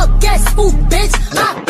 up, guess who, bitch? I.